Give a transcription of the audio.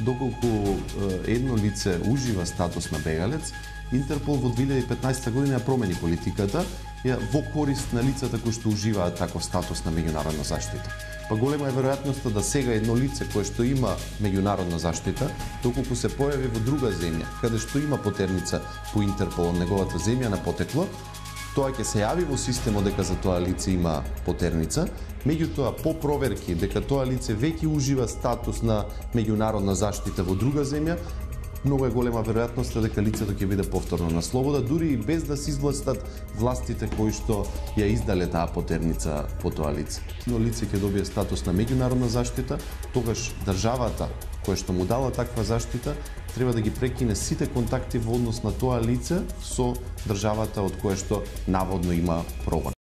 доколку едно лице ужива статус на бегалец, Интерпол во 2015 година ја промени политиката ја во корист на лицата кои што уживаат таков статус на меѓународна заштита. Па голема е веројатноста да сега едно лице кое што има меѓународна заштита, доколку се појави во друга земја, каде што има потерница по Интерпол од неговата земја на потекло, тоа ќе се јави во системот дека за тоа лице има потерница, меѓутоа по проверки дека тоа лице веќе ужива статус на меѓународна заштита во друга земја, многу е голема веројатноста дека лицето ќе биде повторно на слобода, дури и без да се изгласат властите кои што ја издале таа потерница по тоа лице. Но лице ќе добие статус на меѓународна заштита, тогаш државата која што му дала таква заштита, треба да ги прекине сите контакти во однос на тоа лице со државата од која што наводно има прогон.